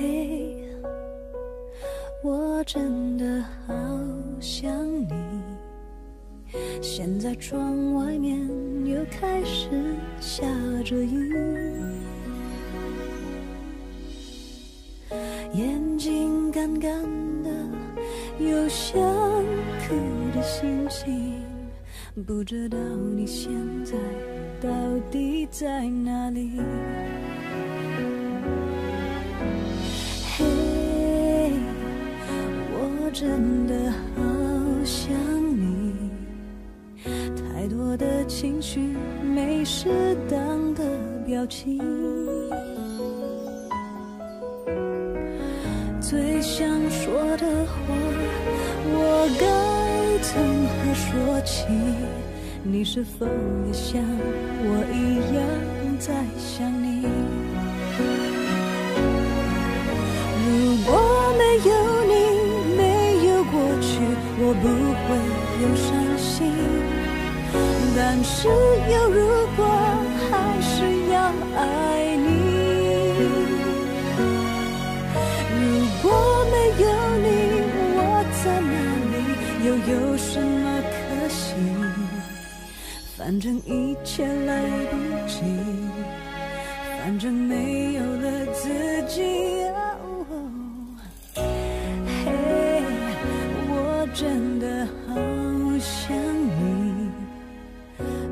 嘿我真的好想你。现在窗外面又开始下着雨，眼睛干干的，有想哭的心情。不知道你现在到底在哪里？真的好想你，太多的情绪没适当的表情，最想说的话，我该从何说起？你是否也像我一样在想我不会有伤心。但是有如果，还是要爱你。如果没有你，我在哪里，又有什么可惜？反正一切来不及，反正没有了自己。真的好想你，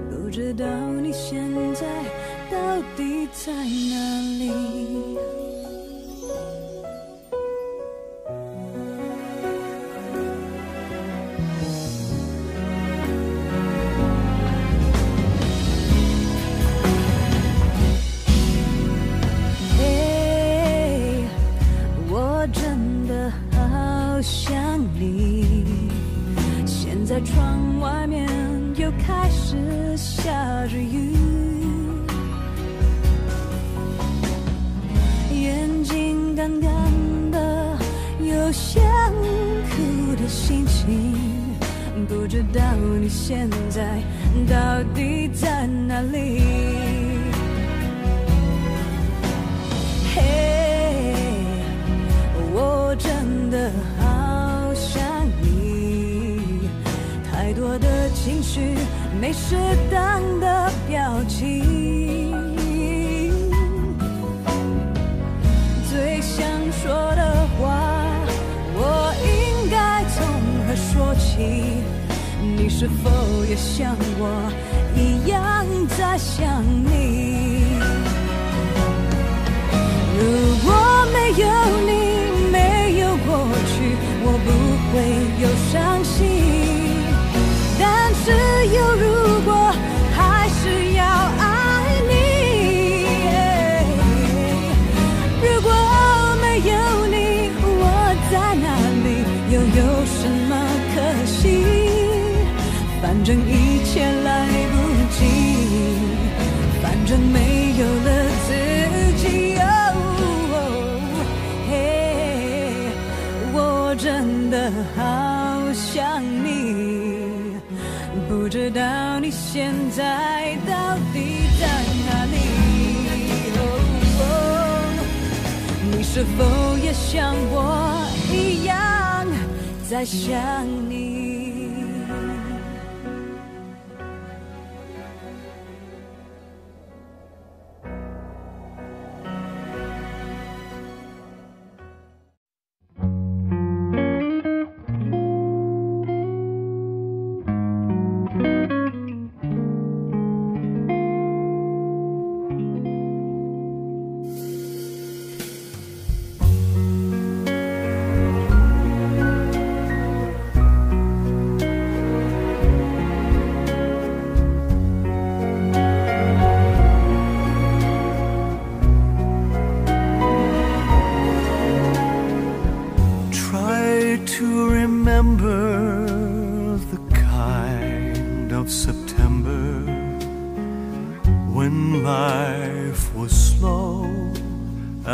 不知道你现在到底在哪。在窗外面又开始下着雨，眼睛干干的，有想哭的心情。不知道你现在到底在哪里？的情绪没适当的表情，最想说的话，我应该从何说起？你是否也像我一样在想你？如果没有你，没有过去，我不会有伤心。是否也像我一样在想你？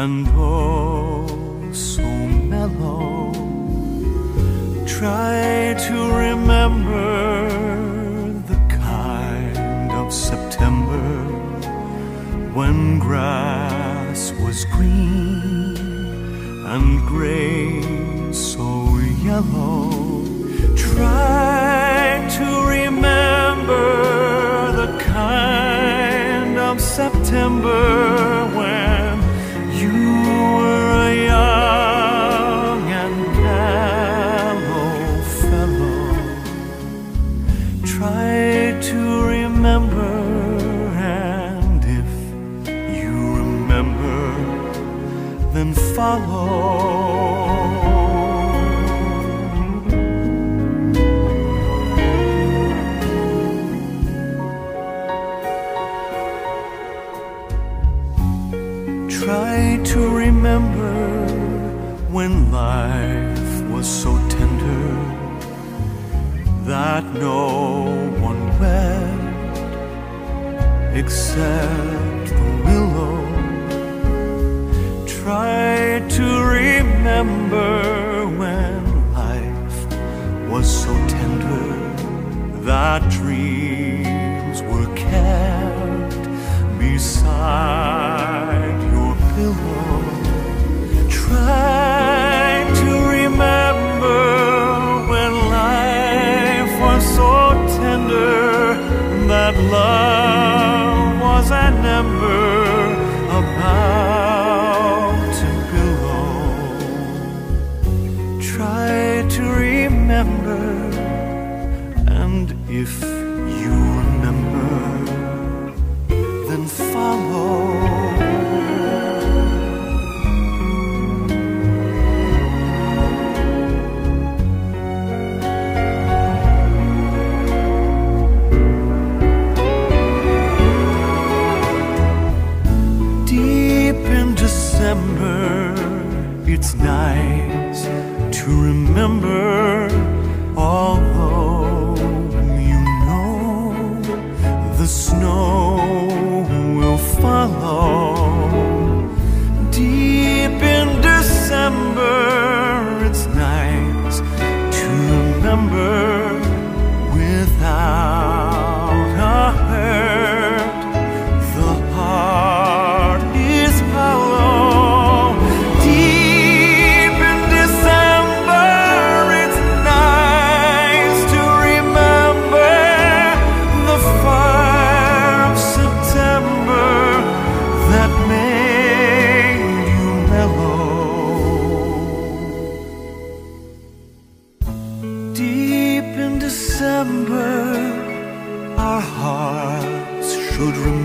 and oh so mellow. Try to remember the kind of September when grass was green and gray so yellow. Try that no one read except the willow. Try to remember. love was an ember.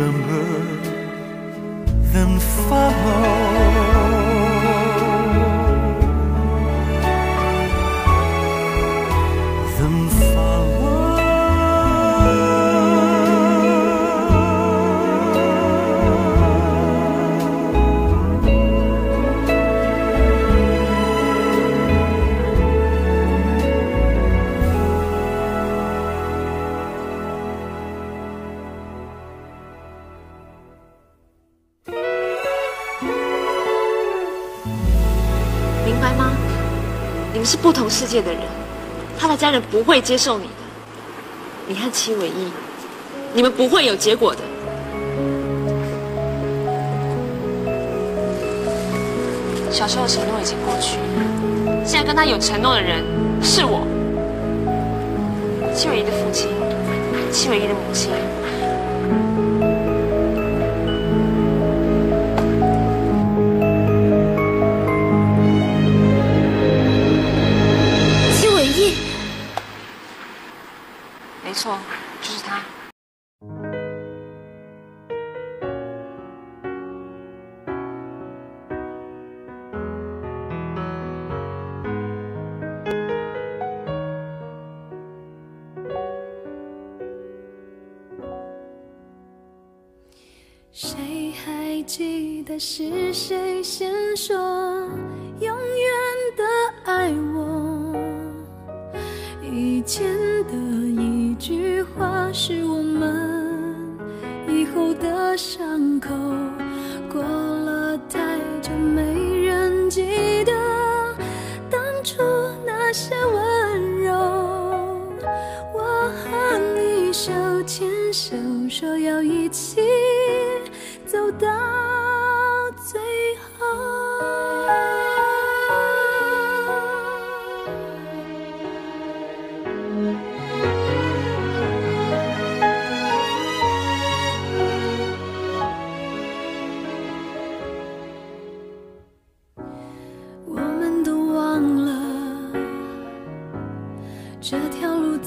remember, then follow. 们是不同世界的人，他的家人不会接受你的。你和戚伟义，你们不会有结果的。小时候的承诺已经过去，现在跟他有承诺的人是我。戚伟义的父亲，戚伟义的母亲。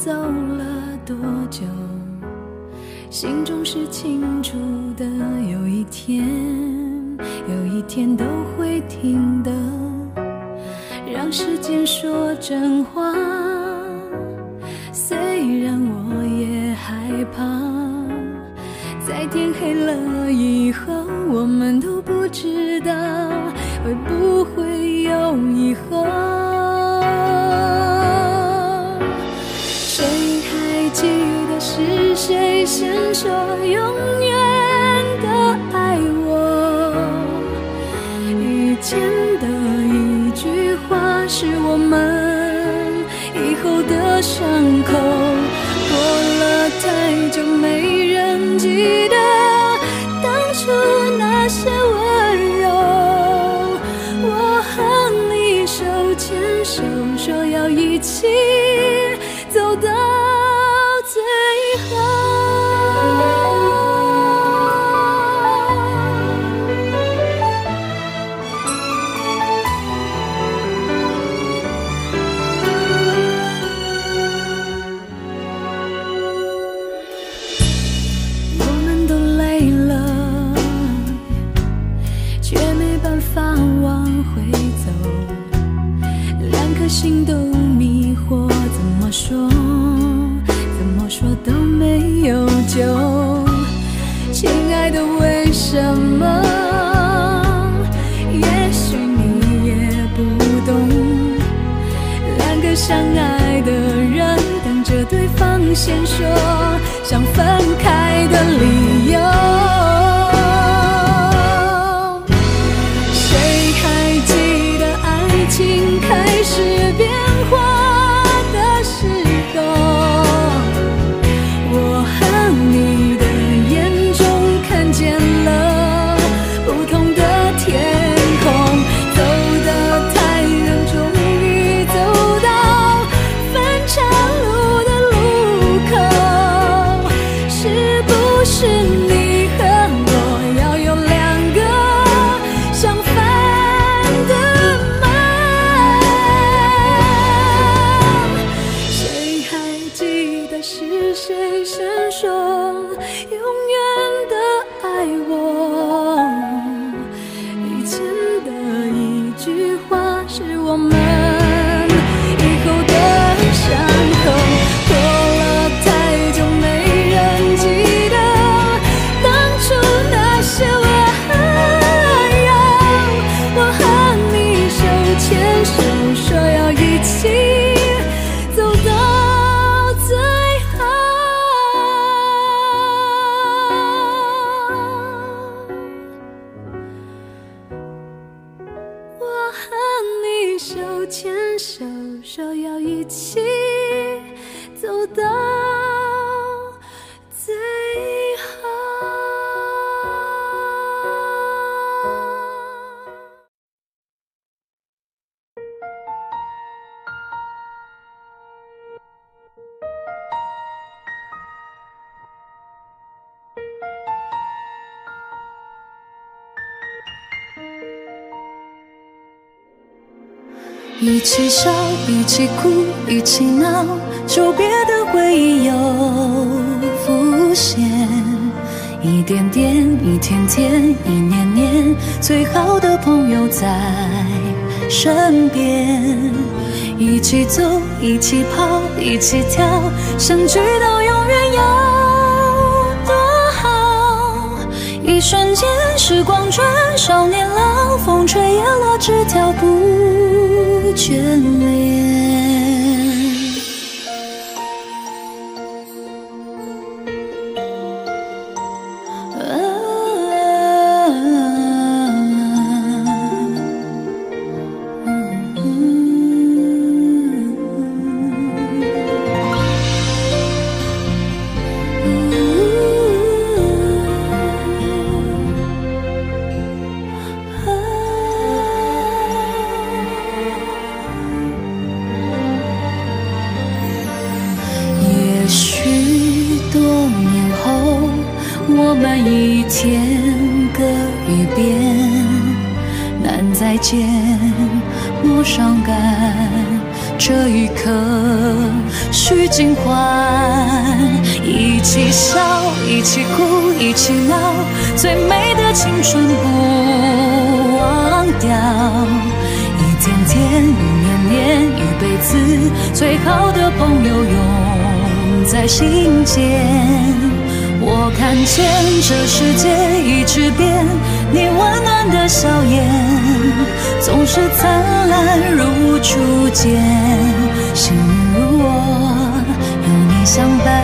走了多久，心中是清楚的。有一天，有一天都会停的。让时间说真话，先心都迷惑，怎么说，怎么说都没有救。亲爱的，为什么？也许你也不懂。两个相爱的人等着对方先说想分开的理由。一起笑，一起哭，一起闹，久别的回忆又浮现。一点点，一天天，一年年，最好的朋友在身边。一起走，一起跑，一起跳，相聚到永远一瞬间，时光转，少年郎，风吹叶落，枝条不眷恋。一起笑，一起哭，一起闹，最美的青春不忘掉。一天天，一年年，一辈子，最好的朋友永在心间。我看见这世界一直变，你温暖的笑颜总是灿烂如初见。幸运如我有你相伴，